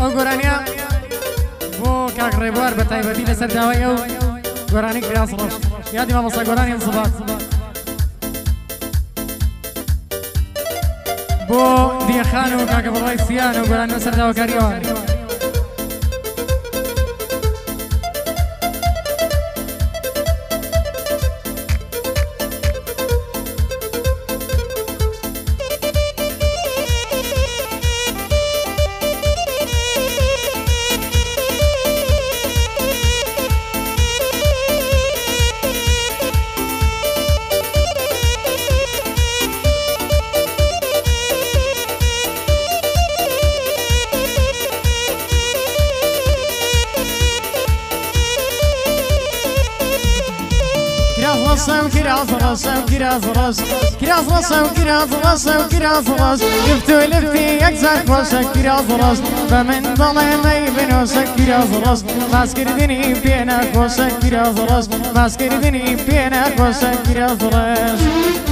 ئەو گۆرانیا بۆ کاک ڕێبوار بە تایبەتی لەسەر داوای ئەو گۆرانی کراس ڕۆژ یادی مامەسا گۆرانی سبات بۆ دیەخان و کاکە بەڕای سییان و گۆران لەسەر داواکاریەوە kiraz roz Kiraz roz kiraz roz kiraz roz Lüftü lüftü yaksak başa kiraz roz Ve men dolayı ben olsa kiraz roz Maskerdini piyana koşa kiraz roz Maskerdini piyana koşa kiraz roz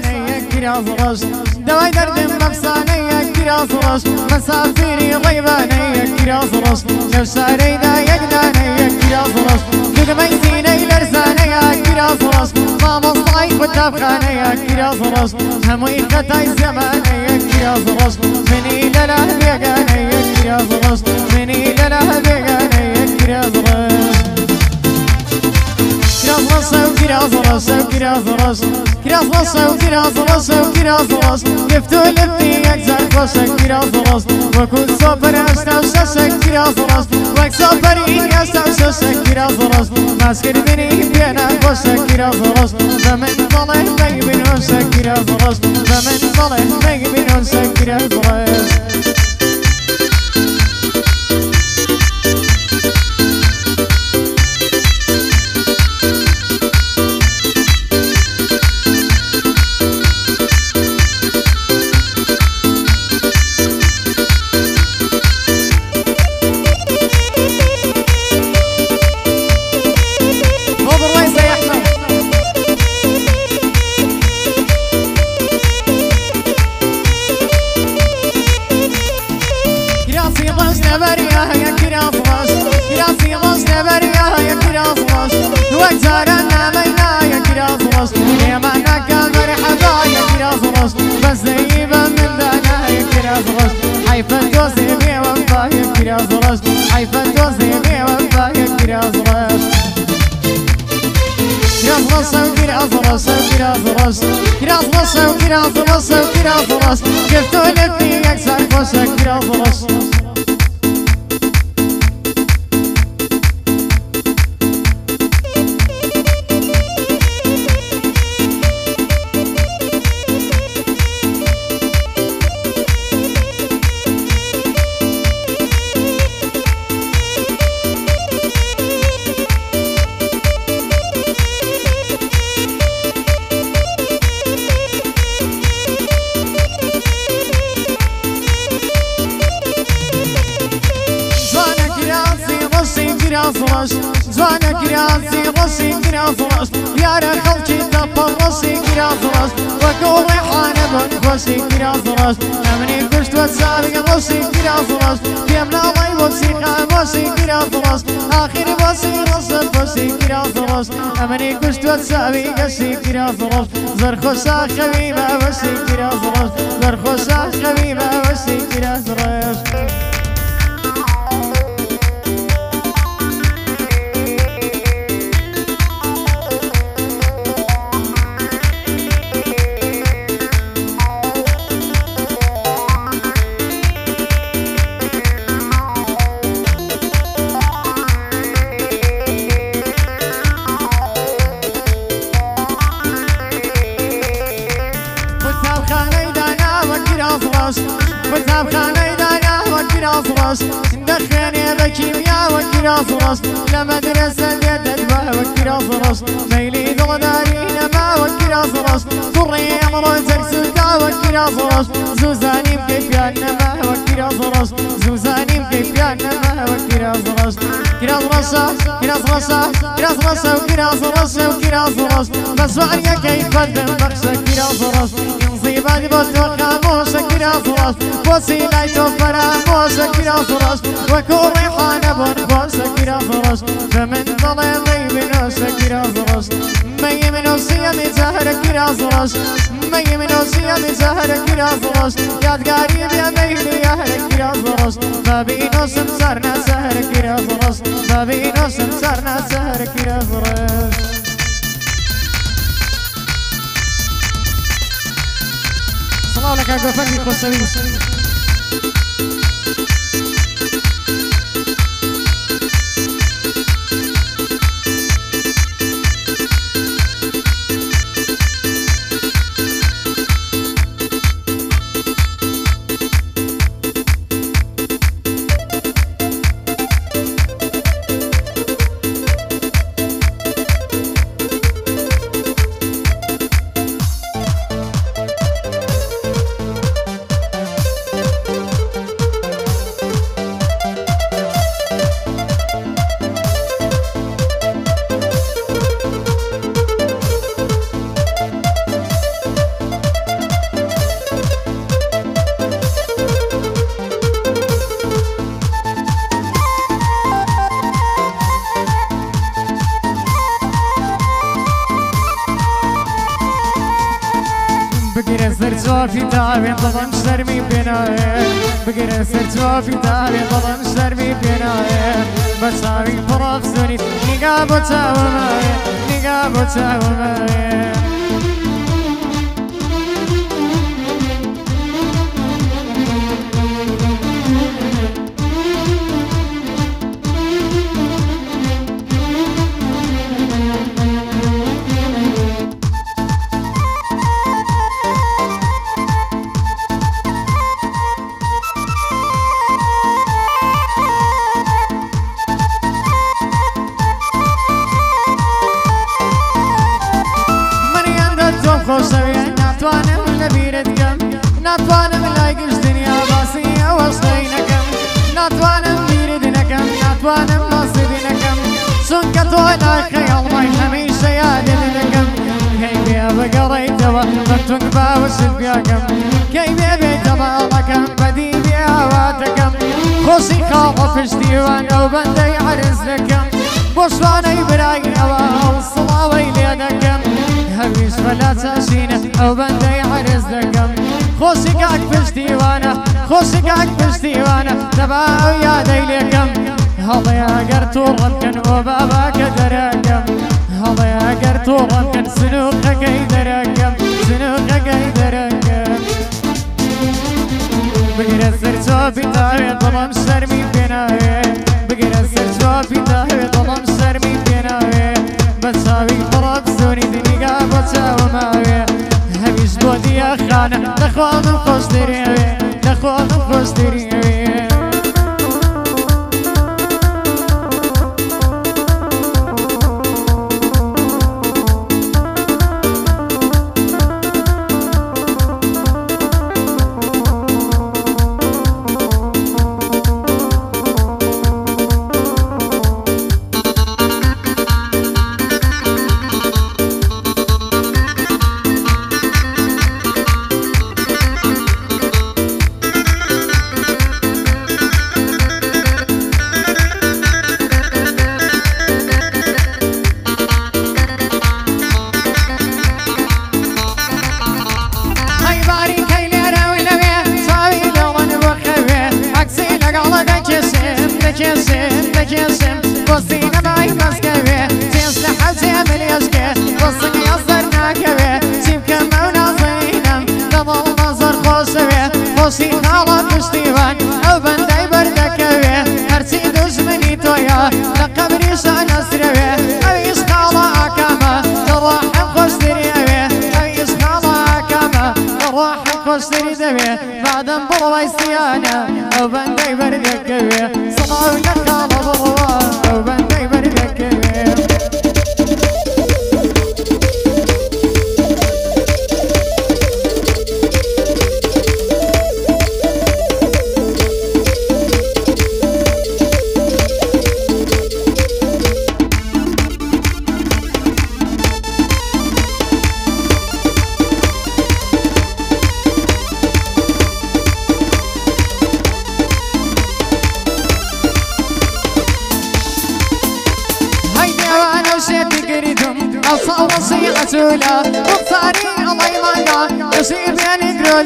دردم مفصاني كراز رش دواي دردم مفصاني كراز رش مسافيري غيباني كراز رش لو ساري ذا يقداني كراز رش قد ميزيني لرزاني كراز رش ما مصاي وتبخاني كراز رش هموي خطاي زماني كراز رش مني للا بيقاني كراز رش مني للا بيقاني كراز رش Kiraz rasa, kiraz rasa, kiraz olaş Kiraz olaş, kiraz olaş, kiraz olaş Leftölet diyek zek başak kiraz olaş Vakut soper yaştan şaşak kiraz olaş Vak soper in yaştan şaşak kiraz olaş Masker beni biyene başak kiraz olaş Ve men bana etmek bin önşek kiraz olaş Ve men bana etmek bin önşek kiraz olaş nasıl biraz nasıl Biraz nasıl biraz nasıl biraz nasıl Köfte öyle bir yaksak koşak biraz nasıl باشی میراز باش امنی کشت و سابق باشی میراز باش کم نامای باشی قلب باشی میراز باش آخر باشی رسد باشی میراز باش امنی کشت و سابق باشی میراز باش زر خوش خبیب باشی میراز باش زر خوش خبیب باشی میراز باش کراس ڕۆژ دەخێنێ بە کیمیا وەک کراس ڕۆژ لە مەدرسە لێ دەدوا وەک کراس ڕۆژ مەیلی دڵداری نەما وەک کراس ڕۆژ کوڕی ئەمڕۆ جەرسودا وەک کراس ڕۆژ زوزانیم کەیفیان نەما وەک کراس ڕۆژ زوزانیم کەیفیان نەما وەک کراس ڕۆژ کراس ڕۆژە کراس ڕۆژە کراس ڕۆژە و کراس ڕۆژە و کراس ڕۆژ بەسوارگەکەی بەردەم بەخشە کراس زیبایی باز کن خاموش کرا فراش وسیله تو فراموش کرا فراش و کور حانه بون باش کرا فراش فمن ضلع ضيب نوش کرا فراش مي من وصية زهر کرا فراش مي من وصية زهر کرا فراش یادگاری بیا میلی یهر کرا فراش فبی نوسم سرنا سهر کرا فراش فبی نوسم سرنا سهر کرا سڵاو لە کاگۆفەرمی خۆشەویست بگیرە چۆفی تاوێن دڵم شەرمی پێناوێ بگیرە سەر چۆفی تاوێن دڵم شەرمی پێناوێ بە چاوی پڕۆف زۆری نیگا بۆ چاوەماوێ نیگا بۆ دەتۆم خۆشەوێ ناتوانم لەبیرت گەم ناتوانم لای گشت دنیا باسی ئەوەشتەی نەکەم ناتوانم بیرت نەکەم ناتوانم باسی نەکەم چونکە تۆ لای خەیاڵمای هەمیشە یادت دەکەم کەی بێ بگەڕێیتەوە بەتونگ باوەشت بیاکەم کەی بێ بێتە باڵەکەم بەدی بێواتەکەم خۆشی خاڵە پشتیوان ئەو بەندەی عرز دەکەم بۆ شوانەی برایەوە ئەو سڵاوەی لێ دەکەم هەویش بەلا چاشینە ئەو بەندەی عرز دەکەم. خۆشی کاک پشتیوانە خۆشی کاک پشتیوانە دەبا ئەو یادەی لێکەم. هەڵێ ئەگەر تووڕەتکەن ئۆ باباکە دەرەکەم. هەڵێ ئەگەر تووڕەتکەن سنووقەکەی دەرەکەم. سنووقەکەی دەرەکەم. بگرە سەر چۆپی تاوێ دڵم شەرمی پێناوێ. بگرە سەر چۆپی تاوێ دڵم شەرمی پێناوێ. بە چاوی پڕۆک زۆری دنیگا بۆ چاوەماوێ هەمیش بۆ دیە خانە بعدم بروا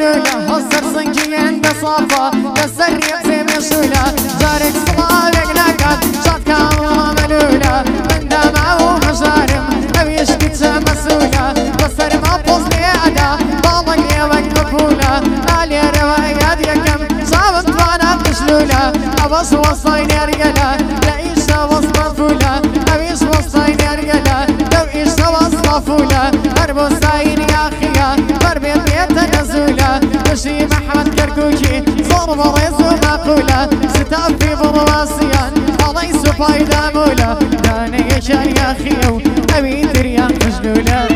öyle Hazırsın ki yende safa. Gözler yepseme şöyle Carek sıla vekne kat Şatka mula melüle Ben de mevu haşarım Ev yeşkiçe mesule Basarıma poz diye ada. Bağlan yevek kapule Ali revayet yekem Şavut bana pişlüle Avaş vasayın yer gele. Le işe vas mafule Ev iş vasayın yer gele. Dev işe vas mafule Her bu مشي محمد كركوكي صور مريز ومقولة ستافي برواسيان الله يسفايدا مولا داني يشان يا خيو أبي تريان مجلولة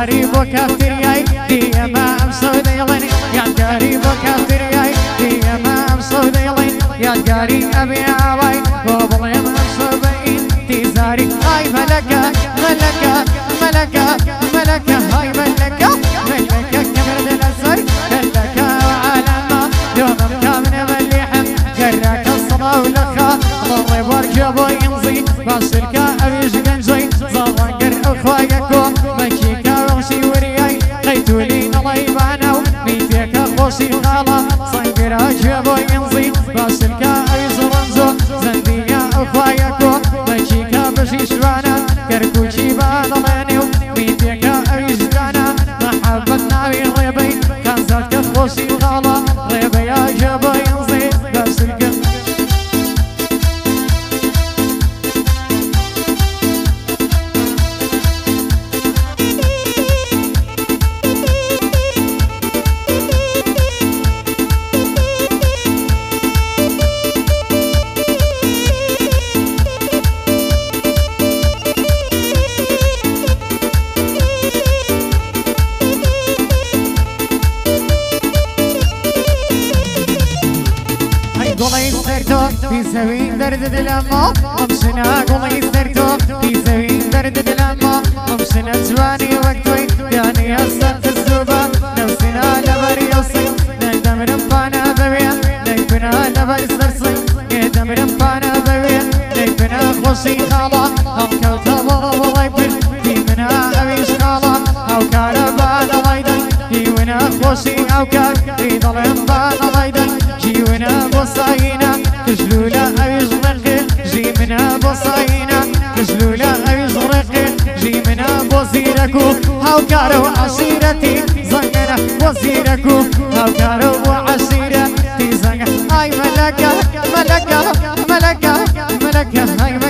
رزياري بو كافترياي دي ما امسو ديلين يا داري بو كافترياي دي ما امسو ديلين يا داري أبي عواي درد دلما امشنا قولي استرتو في سبيل درد دلما امشنا جواني وقتوي يعني هسه الزوبة نفسنا لبر يوصي ندم رمبانا ببيا نيبنا لبر سرسي ندم رمبانا ببيا نيبنا خوشي خالا هم كوتا بابا ولايبن في منا أبيش خالا أو كاربان لايدن جيونا خوشي أو كار في ظلم بوزيركو هاو كارو عشيرتي زنقنا وزيركو هاو كارو وعشيرتي زنقنا أي ملكة ملكة ملكة ملكة هاي ملكة.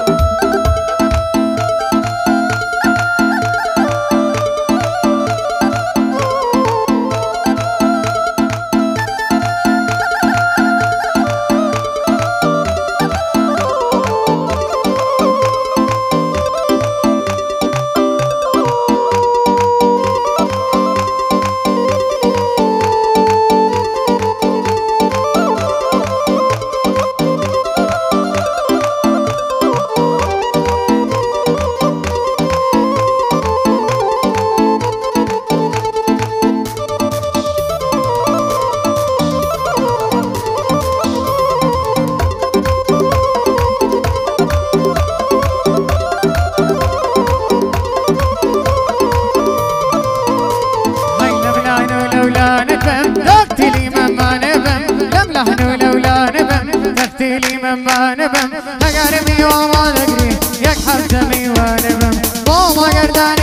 من بم اگر میومد گری یک هفته میوانه بم با ما گردن